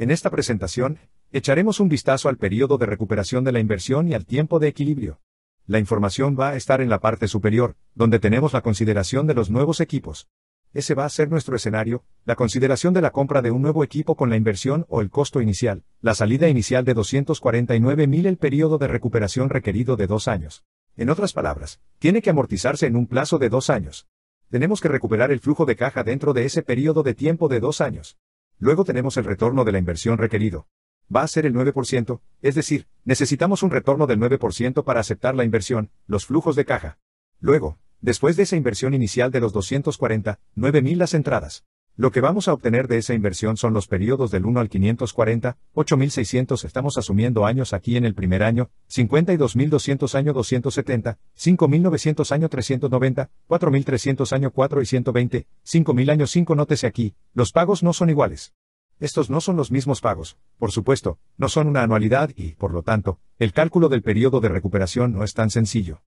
En esta presentación, echaremos un vistazo al periodo de recuperación de la inversión y al tiempo de equilibrio. La información va a estar en la parte superior, donde tenemos la consideración de los nuevos equipos. Ese va a ser nuestro escenario, la consideración de la compra de un nuevo equipo con la inversión o el costo inicial, la salida inicial de 249.000 el periodo de recuperación requerido de dos años. En otras palabras, tiene que amortizarse en un plazo de dos años. Tenemos que recuperar el flujo de caja dentro de ese periodo de tiempo de dos años. Luego tenemos el retorno de la inversión requerido. Va a ser el 9%, es decir, necesitamos un retorno del 9% para aceptar la inversión, los flujos de caja. Luego, después de esa inversión inicial de los 240, 9.000 las entradas. Lo que vamos a obtener de esa inversión son los periodos del 1 al 540, 8.600 estamos asumiendo años aquí en el primer año, 52.200 año 270, 5.900 año 390, 4.300 año 4 y 120, 5.000 año 5 nótese aquí, los pagos no son iguales. Estos no son los mismos pagos, por supuesto, no son una anualidad y, por lo tanto, el cálculo del periodo de recuperación no es tan sencillo.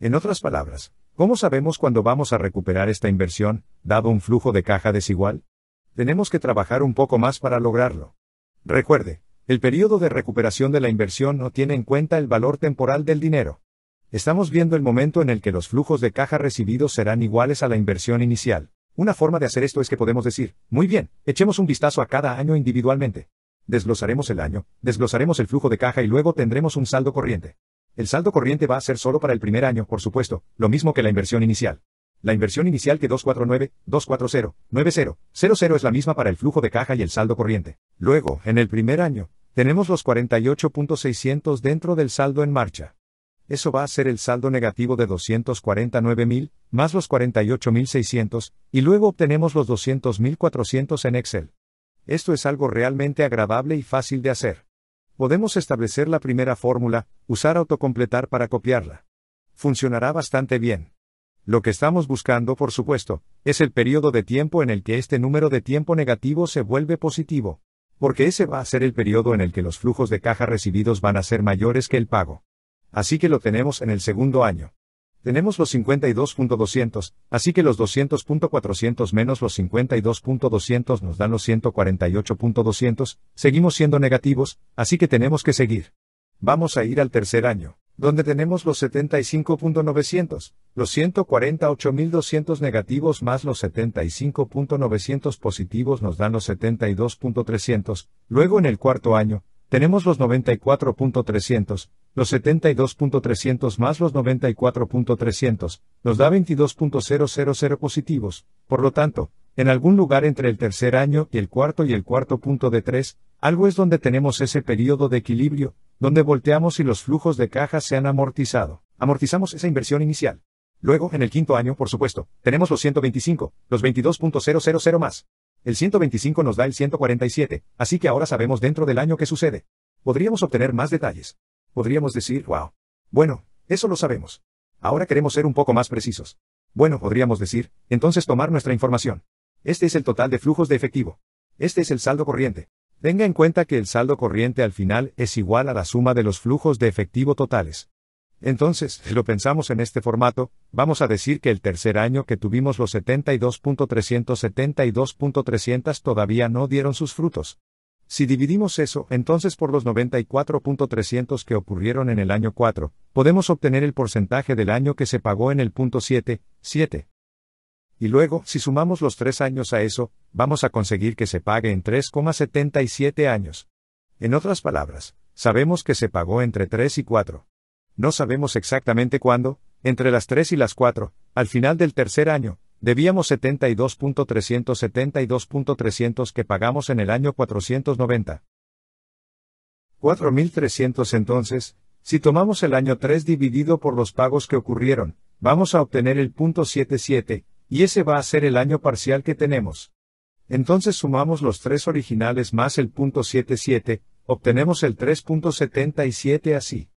En otras palabras, ¿cómo sabemos cuándo vamos a recuperar esta inversión, dado un flujo de caja desigual? Tenemos que trabajar un poco más para lograrlo. Recuerde, el periodo de recuperación de la inversión no tiene en cuenta el valor temporal del dinero. Estamos viendo el momento en el que los flujos de caja recibidos serán iguales a la inversión inicial. Una forma de hacer esto es que podemos decir, muy bien, echemos un vistazo a cada año individualmente. Desglosaremos el año, desglosaremos el flujo de caja y luego tendremos un saldo corriente. El saldo corriente va a ser solo para el primer año, por supuesto, lo mismo que la inversión inicial. La inversión inicial que 249, 240, 90, 00 es la misma para el flujo de caja y el saldo corriente. Luego, en el primer año, tenemos los 48.600 dentro del saldo en marcha. Eso va a ser el saldo negativo de 249.000, más los 48.600, y luego obtenemos los 200.400 en Excel. Esto es algo realmente agradable y fácil de hacer. Podemos establecer la primera fórmula, usar autocompletar para copiarla. Funcionará bastante bien. Lo que estamos buscando, por supuesto, es el periodo de tiempo en el que este número de tiempo negativo se vuelve positivo. Porque ese va a ser el periodo en el que los flujos de caja recibidos van a ser mayores que el pago. Así que lo tenemos en el segundo año. Tenemos los 52.200, así que los 200.400 menos los 52.200 nos dan los 148.200, seguimos siendo negativos, así que tenemos que seguir. Vamos a ir al tercer año, donde tenemos los 75.900, los 148.200 negativos más los 75.900 positivos nos dan los 72.300, luego en el cuarto año, tenemos los 94.300, los 72.300 más los 94.300, nos da 22.000 positivos, por lo tanto, en algún lugar entre el tercer año y el cuarto y el cuarto punto de 3, algo es donde tenemos ese periodo de equilibrio, donde volteamos y los flujos de caja se han amortizado. Amortizamos esa inversión inicial. Luego, en el quinto año, por supuesto, tenemos los 125, los 22.000 más. El 125 nos da el 147, así que ahora sabemos dentro del año qué sucede. Podríamos obtener más detalles. Podríamos decir, wow. Bueno, eso lo sabemos. Ahora queremos ser un poco más precisos. Bueno, podríamos decir, entonces tomar nuestra información. Este es el total de flujos de efectivo. Este es el saldo corriente. Tenga en cuenta que el saldo corriente al final es igual a la suma de los flujos de efectivo totales. Entonces, si lo pensamos en este formato, vamos a decir que el tercer año que tuvimos los 72.372.300 todavía no dieron sus frutos. Si dividimos eso entonces por los 94.300 que ocurrieron en el año 4, podemos obtener el porcentaje del año que se pagó en el punto 7, 7. Y luego, si sumamos los tres años a eso, vamos a conseguir que se pague en 3,77 años. En otras palabras, sabemos que se pagó entre 3 y 4. No sabemos exactamente cuándo, entre las 3 y las 4, al final del tercer año, debíamos 72.372.300 que pagamos en el año 490. 4.300 entonces, si tomamos el año 3 dividido por los pagos que ocurrieron, vamos a obtener el punto 77, y ese va a ser el año parcial que tenemos. Entonces sumamos los tres originales más el punto 77, obtenemos el 3.77 así.